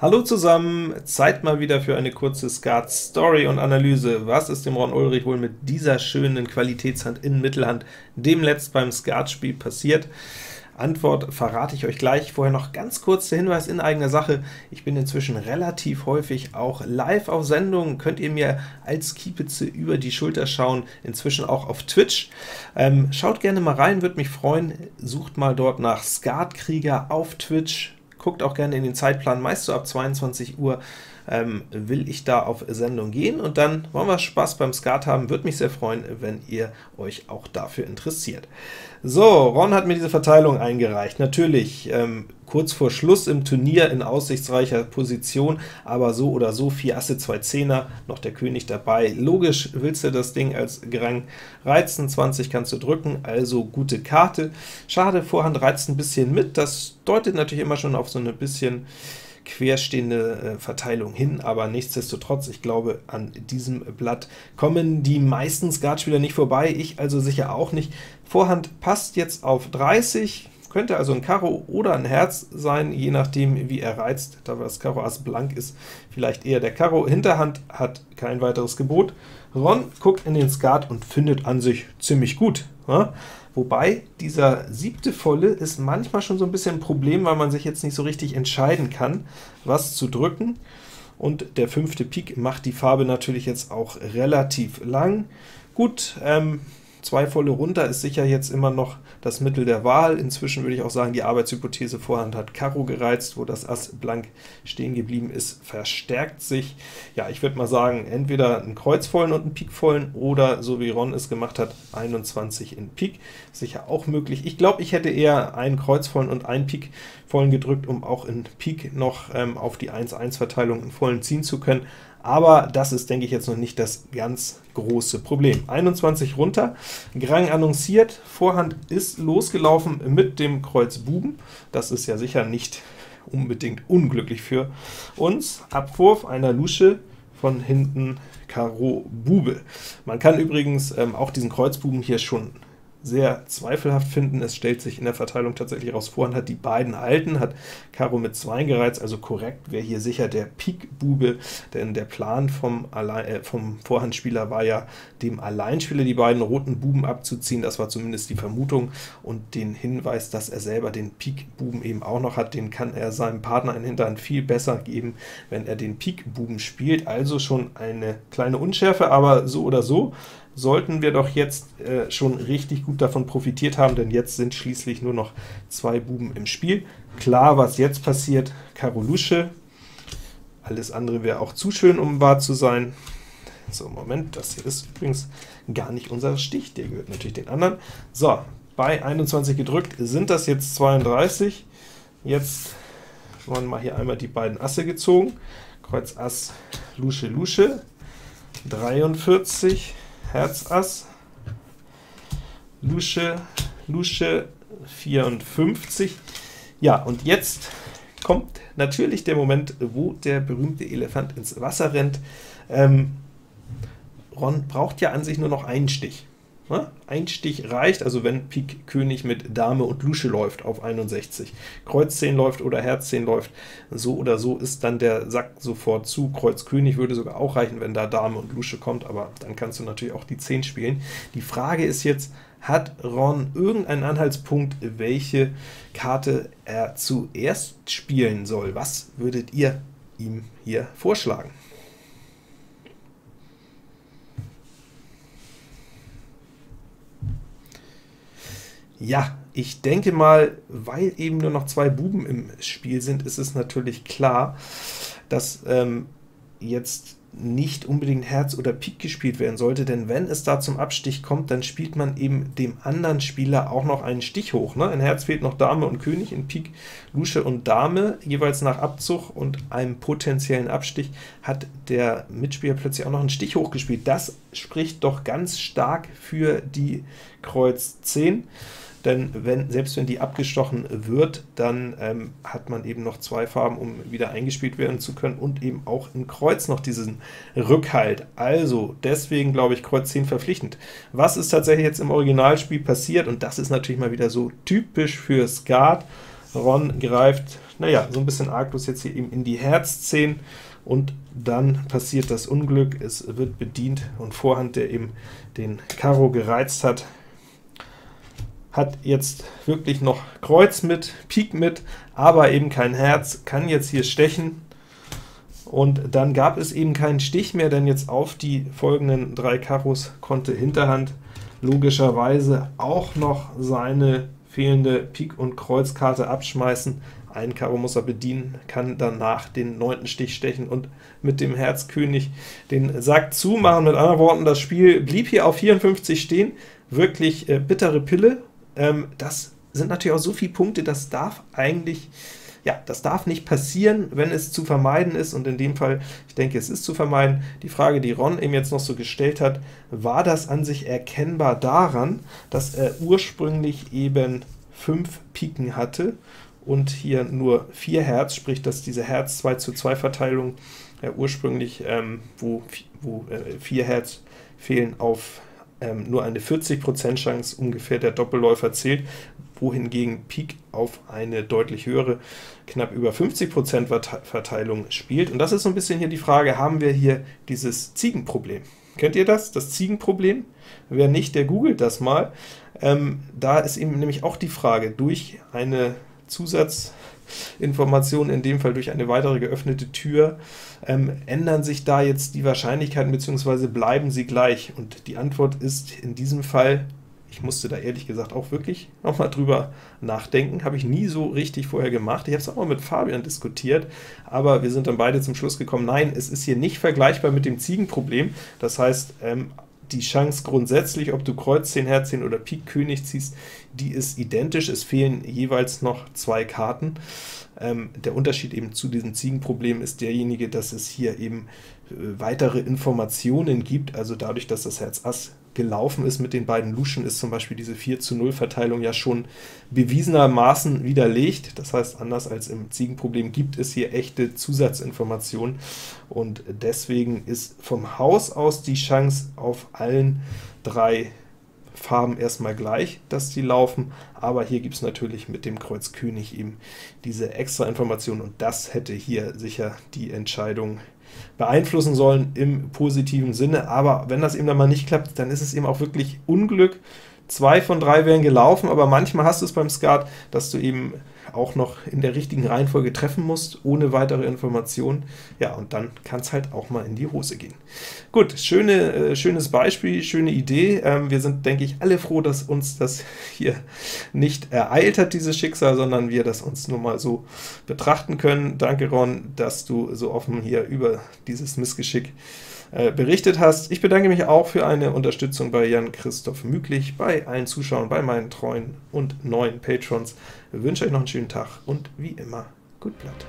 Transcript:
Hallo zusammen, Zeit mal wieder für eine kurze Skat-Story und Analyse. Was ist dem Ron Ulrich wohl mit dieser schönen Qualitätshand in Mittelhand dem letzt beim Skatspiel passiert? Antwort verrate ich euch gleich. Vorher noch ganz kurz der Hinweis in eigener Sache. Ich bin inzwischen relativ häufig auch live auf Sendung. Könnt ihr mir als Kiepitze über die Schulter schauen, inzwischen auch auf Twitch. Ähm, schaut gerne mal rein, würde mich freuen. Sucht mal dort nach Skatkrieger auf Twitch Guckt auch gerne in den Zeitplan, meist so ab 22 Uhr ähm, will ich da auf Sendung gehen, und dann wollen wir Spaß beim Skat haben. Würde mich sehr freuen, wenn ihr euch auch dafür interessiert. So, Ron hat mir diese Verteilung eingereicht. Natürlich ähm, kurz vor Schluss im Turnier in aussichtsreicher Position, aber so oder so, 4 Asse, 2 Zehner, noch der König dabei. Logisch willst du das Ding als Gerang reizen, 20 kannst du drücken, also gute Karte. Schade, Vorhand reizt ein bisschen mit, das deutet natürlich immer schon auf so eine bisschen querstehende äh, Verteilung hin, aber nichtsdestotrotz, ich glaube, an diesem Blatt kommen die meisten Skatspieler nicht vorbei, ich also sicher auch nicht. Vorhand passt jetzt auf 30, könnte also ein Karo oder ein Herz sein, je nachdem wie er reizt, da das Karo Ass blank ist, vielleicht eher der Karo. Hinterhand hat kein weiteres Gebot. Ron guckt in den Skat und findet an sich ziemlich gut. Ja? Wobei dieser siebte Volle ist manchmal schon so ein bisschen ein Problem, weil man sich jetzt nicht so richtig entscheiden kann, was zu drücken. Und der fünfte Pik macht die Farbe natürlich jetzt auch relativ lang. Gut, ähm, Zwei volle runter ist sicher jetzt immer noch das Mittel der Wahl. Inzwischen würde ich auch sagen, die Arbeitshypothese Vorhand hat Karo gereizt, wo das Ass blank stehen geblieben ist, verstärkt sich. Ja, ich würde mal sagen, entweder einen Kreuzvollen und einen Pikvollen, oder so wie Ron es gemacht hat, 21 in Pik. Sicher auch möglich. Ich glaube, ich hätte eher einen Kreuzvollen und einen Pikvollen gedrückt, um auch in Pik noch ähm, auf die 1-1-Verteilung einen Vollen ziehen zu können aber das ist, denke ich, jetzt noch nicht das ganz große Problem. 21 runter, Grang annonciert, Vorhand ist losgelaufen mit dem Kreuz Buben, das ist ja sicher nicht unbedingt unglücklich für uns. Abwurf einer Lusche von hinten Karo Bube. Man kann übrigens ähm, auch diesen Kreuzbuben hier schon sehr zweifelhaft finden. Es stellt sich in der Verteilung tatsächlich raus, Vorhand hat die beiden halten, hat Karo mit 2 gereizt, also korrekt wäre hier sicher der Pik-Bube, denn der Plan vom, Allein, äh, vom Vorhandspieler war ja, dem Alleinspieler die beiden roten Buben abzuziehen, das war zumindest die Vermutung, und den Hinweis, dass er selber den Pik-Buben eben auch noch hat, den kann er seinem Partner in Hinterhand viel besser geben, wenn er den Pik-Buben spielt, also schon eine kleine Unschärfe, aber so oder so sollten wir doch jetzt äh, schon richtig gut davon profitiert haben, denn jetzt sind schließlich nur noch zwei Buben im Spiel. Klar, was jetzt passiert, Karo Lusche, alles andere wäre auch zu schön, um wahr zu sein. So, Moment, das hier ist übrigens gar nicht unser Stich, der gehört natürlich den anderen. So, bei 21 gedrückt sind das jetzt 32. Jetzt wollen wir hier einmal die beiden Asse gezogen. Kreuz Ass, Lusche, Lusche, 43, Herz Ass, Lusche, Lusche 54. Ja, und jetzt kommt natürlich der Moment, wo der berühmte Elefant ins Wasser rennt. Ähm, Ron braucht ja an sich nur noch einen Stich. Ein Stich reicht, also wenn Pik König mit Dame und Lusche läuft auf 61, Kreuz 10 läuft oder Herz 10 läuft, so oder so ist dann der Sack sofort zu. Kreuz König würde sogar auch reichen, wenn da Dame und Lusche kommt, aber dann kannst du natürlich auch die 10 spielen. Die Frage ist jetzt, hat Ron irgendeinen Anhaltspunkt, welche Karte er zuerst spielen soll? Was würdet ihr ihm hier vorschlagen? Ja, ich denke mal, weil eben nur noch zwei Buben im Spiel sind, ist es natürlich klar, dass ähm, jetzt nicht unbedingt Herz oder Pik gespielt werden sollte, denn wenn es da zum Abstich kommt, dann spielt man eben dem anderen Spieler auch noch einen Stich hoch. Ne? In Herz fehlt noch Dame und König, in Pik Lusche und Dame, jeweils nach Abzug und einem potenziellen Abstich hat der Mitspieler plötzlich auch noch einen Stich hochgespielt. Das spricht doch ganz stark für die Kreuz 10 denn wenn, selbst wenn die abgestochen wird, dann ähm, hat man eben noch zwei Farben, um wieder eingespielt werden zu können, und eben auch im Kreuz noch diesen Rückhalt. Also deswegen glaube ich Kreuz 10 verpflichtend. Was ist tatsächlich jetzt im Originalspiel passiert, und das ist natürlich mal wieder so typisch für Skat, Ron greift naja, so ein bisschen arglos jetzt hier eben in die Herz 10, und dann passiert das Unglück, es wird bedient, und Vorhand, der eben den Karo gereizt hat, hat jetzt wirklich noch Kreuz mit, Pik mit, aber eben kein Herz, kann jetzt hier stechen, und dann gab es eben keinen Stich mehr, denn jetzt auf die folgenden drei Karos konnte Hinterhand logischerweise auch noch seine fehlende Pik- und Kreuzkarte abschmeißen. Ein Karo muss er bedienen, kann danach den neunten Stich stechen und mit dem Herz König den Sack zumachen. Mit anderen Worten, das Spiel blieb hier auf 54 stehen. Wirklich äh, bittere Pille. Ähm, das sind natürlich auch so viele Punkte, das darf eigentlich ja, das darf nicht passieren, wenn es zu vermeiden ist, und in dem Fall, ich denke, es ist zu vermeiden. Die Frage, die Ron eben jetzt noch so gestellt hat, war das an sich erkennbar daran, dass er ursprünglich eben 5 Piken hatte und hier nur 4 Herz, sprich, dass diese Herz 2 zu 2 Verteilung äh, ursprünglich, ähm, wo, wo äh, 4 Herz fehlen, auf ähm, nur eine 40% Chance ungefähr der Doppelläufer zählt, wohingegen Pik auf eine deutlich höhere, knapp über 50% Verteilung spielt. Und das ist so ein bisschen hier die Frage, haben wir hier dieses Ziegenproblem? Kennt ihr das, das Ziegenproblem? Wer nicht, der googelt das mal. Ähm, da ist eben nämlich auch die Frage, durch eine Zusatzinformation, in dem Fall durch eine weitere geöffnete Tür, ähm, ändern sich da jetzt die Wahrscheinlichkeiten, bzw. bleiben sie gleich? Und die Antwort ist in diesem Fall ich musste da ehrlich gesagt auch wirklich nochmal drüber nachdenken, habe ich nie so richtig vorher gemacht. Ich habe es auch mal mit Fabian diskutiert, aber wir sind dann beide zum Schluss gekommen, nein, es ist hier nicht vergleichbar mit dem Ziegenproblem. Das heißt, ähm, die Chance grundsätzlich, ob du Kreuz 10, Herz 10 oder Pik König ziehst, die ist identisch. Es fehlen jeweils noch zwei Karten. Ähm, der Unterschied eben zu diesem Ziegenproblem ist derjenige, dass es hier eben äh, weitere Informationen gibt, also dadurch, dass das Herz Ass gelaufen ist mit den beiden Luschen, ist zum Beispiel diese 4 zu 0 Verteilung ja schon bewiesenermaßen widerlegt. Das heißt, anders als im Ziegenproblem gibt es hier echte Zusatzinformationen und deswegen ist vom Haus aus die Chance auf allen drei Farben erstmal gleich, dass die laufen, aber hier gibt es natürlich mit dem Kreuz König eben diese extra Information. Und das hätte hier sicher die Entscheidung beeinflussen sollen im positiven Sinne, aber wenn das eben dann mal nicht klappt, dann ist es eben auch wirklich Unglück. Zwei von drei wären gelaufen, aber manchmal hast du es beim Skat, dass du eben auch noch in der richtigen Reihenfolge treffen musst, ohne weitere Informationen. Ja, und dann kann es halt auch mal in die Hose gehen. Gut, schöne, äh, schönes Beispiel, schöne Idee. Ähm, wir sind, denke ich, alle froh, dass uns das hier nicht ereilt hat, dieses Schicksal, sondern wir das uns nur mal so betrachten können. Danke, Ron, dass du so offen hier über dieses Missgeschick äh, berichtet hast. Ich bedanke mich auch für eine Unterstützung bei Jan-Christoph Müglich, bei allen Zuschauern, bei meinen treuen und neuen Patrons. Ich wünsche euch noch einen schönen Tag und wie immer, gut Blatt.